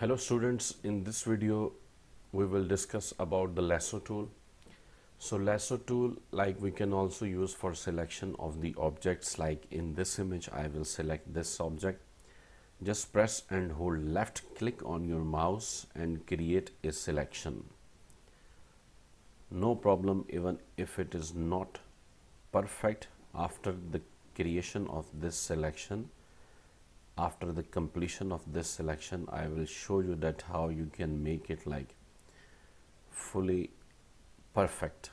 Hello students, in this video we will discuss about the lasso tool. So lasso tool like we can also use for selection of the objects like in this image I will select this object. Just press and hold left click on your mouse and create a selection. No problem even if it is not perfect after the creation of this selection after the completion of this selection I will show you that how you can make it like fully perfect.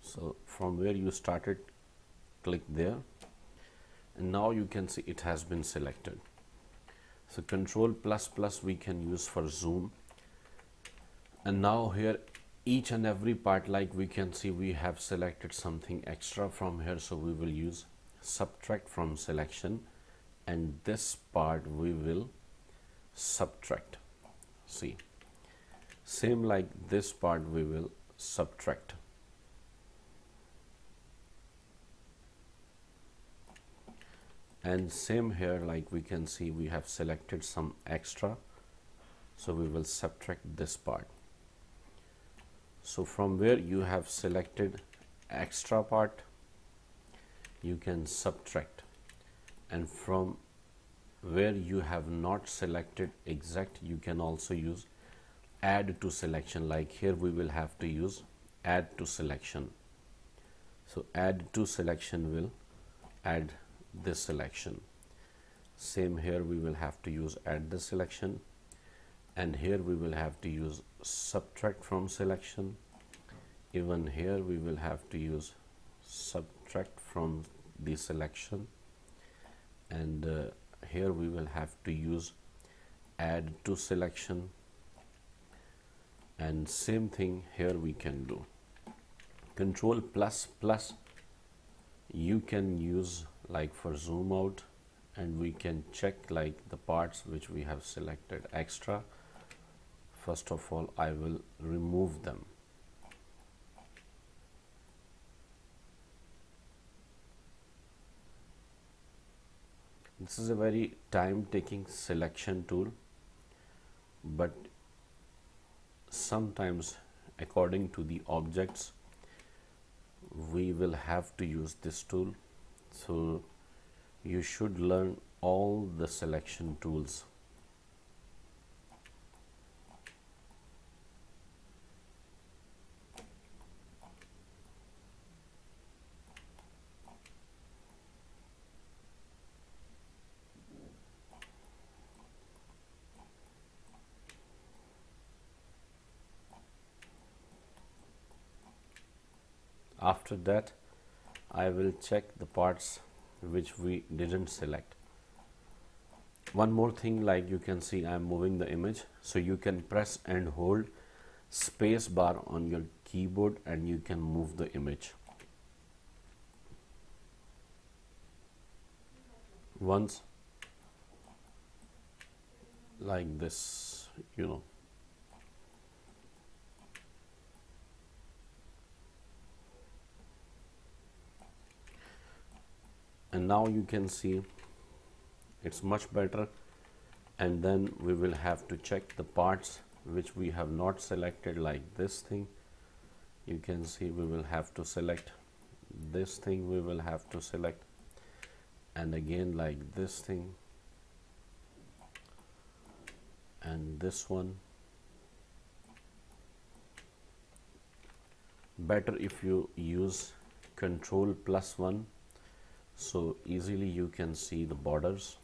So from where you started click there. And now you can see it has been selected. So control plus plus we can use for zoom. And now here each and every part like we can see we have selected something extra from here. So we will use subtract from selection and this part we will subtract. See same like this part we will subtract. And same here like we can see we have selected some extra. So we will subtract this part so from where you have selected extra part you can subtract. And from where you have not selected exact you can also use add to selection. Like here we will have to use add to selection. So add to selection will add this selection. Same here we will have to use add the selection and here we will have to use subtract from selection. Even here we will have to use subtract from the selection. And uh, here we will have to use add to selection. And same thing here we can do. Control plus plus you can use like for zoom out. And we can check like the parts which we have selected extra first of all I will remove them. This is a very time taking selection tool but sometimes according to the objects we will have to use this tool. So you should learn all the selection tools after that I will check the parts which we didn't select. One more thing like you can see I am moving the image. So you can press and hold space bar on your keyboard and you can move the image. Once like this you know and now you can see it's much better. And then we will have to check the parts which we have not selected like this thing. You can see we will have to select this thing we will have to select and again like this thing and this one. Better if you use control plus one so easily you can see the borders.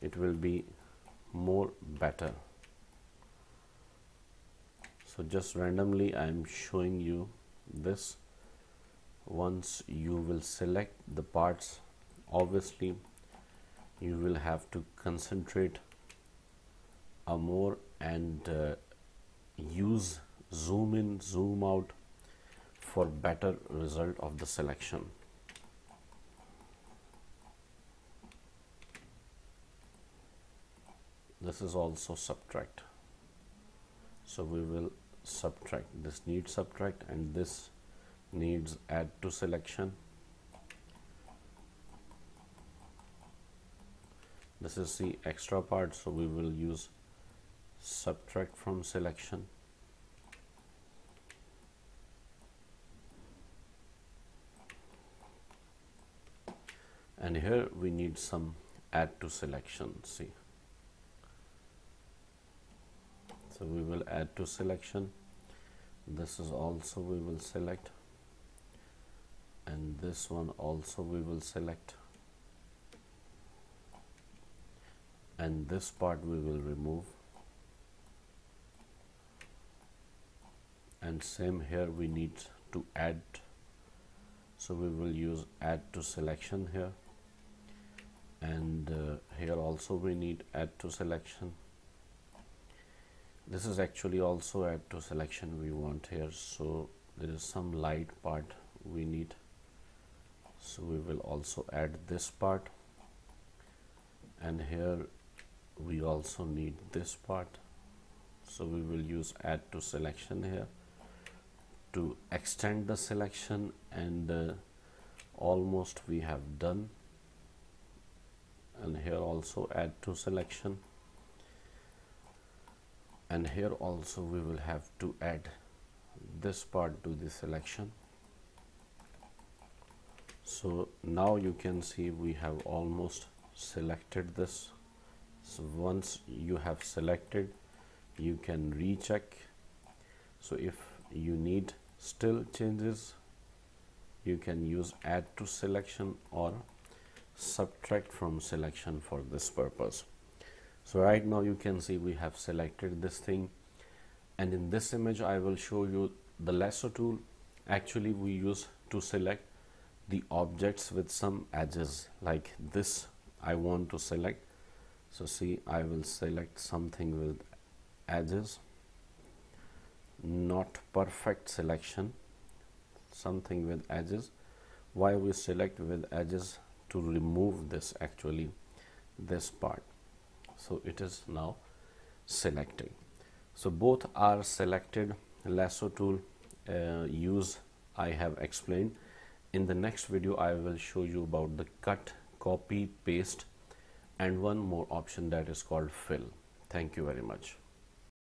It will be more better. So just randomly I am showing you this. Once you will select the parts obviously you will have to concentrate a more and uh, use zoom in zoom out for better result of the selection. This is also subtract. So we will subtract this needs subtract and this needs add to selection this is the extra part so we will use subtract from selection and here we need some add to selection see. So we will add to selection. This is also we will select. And this one also we will select. And this part we will remove. And same here we need to add. So we will use add to selection here and uh, here also we need add to selection. This is actually also add to selection we want here. So there is some light part we need. So we will also add this part. And here we also need this part. So we will use add to selection here to extend the selection and uh, almost we have done and here also add to selection. And here also we will have to add this part to the selection. So now you can see we have almost selected this. So once you have selected you can recheck. So if you need still changes you can use add to selection or subtract from selection for this purpose. So right now you can see we have selected this thing. And in this image I will show you the lasso tool. Actually we use to select the objects with some edges. Like this I want to select. So see I will select something with edges. Not perfect selection. Something with edges. Why we select with edges to remove this actually this part. So it is now selected. So both are selected. Lasso tool uh, use I have explained. In the next video I will show you about the cut copy paste and one more option that is called fill. Thank you very much